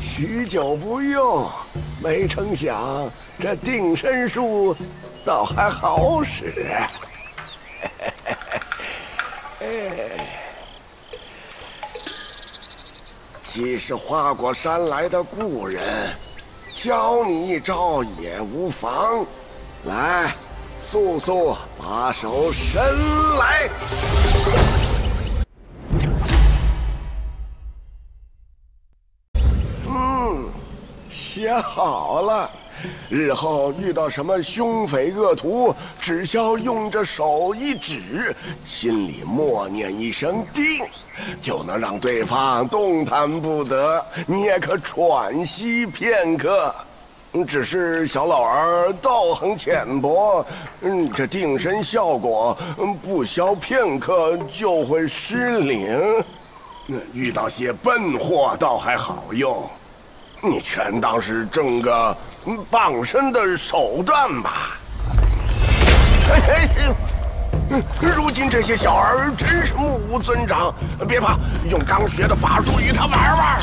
许久不用，没成想这定身术倒还好使。既是花果山来的故人，教你一招也无妨。来，速速把手伸来。嗯写好了，日后遇到什么凶匪恶徒，只需要用着手一指，心里默念一声“定”，就能让对方动弹不得，你也可喘息片刻。只是小老儿道行浅薄，嗯，这定身效果不消片刻就会失灵。遇到些笨货倒还好用。你全当是挣个傍身的手段吧！如今这些小儿真是目无尊长，别怕，用刚学的法术与他玩玩。